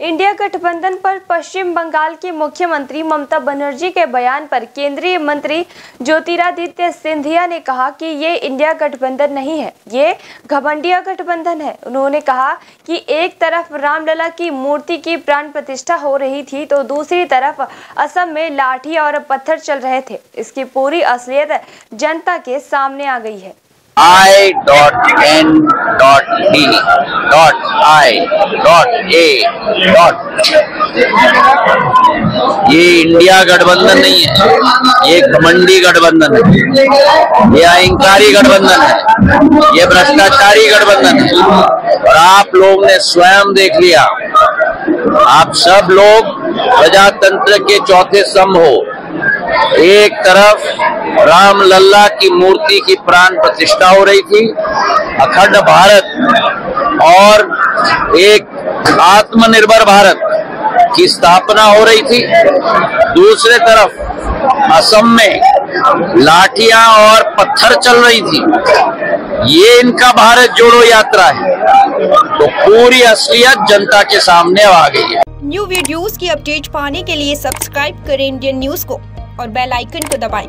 India गठबंधन पर पश्चिम बंगाल की मुख्यमंत्री ममता बनर्जी के बयान पर केंद्रीय मंत्री ज्योतिरादित्य सिंधिया ने कहा कि ये इंडिया गठबंधन नहीं है, ये घमंडिया गठबंधन है। उन्होंने कहा कि एक तरफ़ रामलला की मूर्ति की प्राण प्रतिष्ठा हो रही थी तो दूसरी तरफ़ असम में लाठी और पत्थर चल रहे थे। इसकी पूरी असलियत जनता के सामने आ गई है। Dot N dot D dot I, dot A, dot. ये इंडिया गठबंधन नहीं है, ये घमंडी गठबंधन है, ये अहंकारी गठबंधन है, ये भ्रष्टाचारी गठबंधन है। और आप लोग ने स्वयं देख लिया, आप सब लोग प्रजातंत्र के चौथे स्तंभ हो। एक तरफ़ राम लल्ला की मूर्ति की प्राण प्रतिष्ठा हो रही थी अखंड भारत और एक आत्मनिर्भर भारत की स्थापना हो रही थी। दूसरे तरफ़ असम में लाठियाँ और पत्थर चल रही थी। ये इनका भारत जोड़ो यात्रा है। तो पूरी असलियत जनता के सामने आ गई है। न्यू वीडियोस की अपडेट पाने के लिए सब्सक्राइब करें इंडियन न्यूज़ को और बेल आइकन को दबाएँ।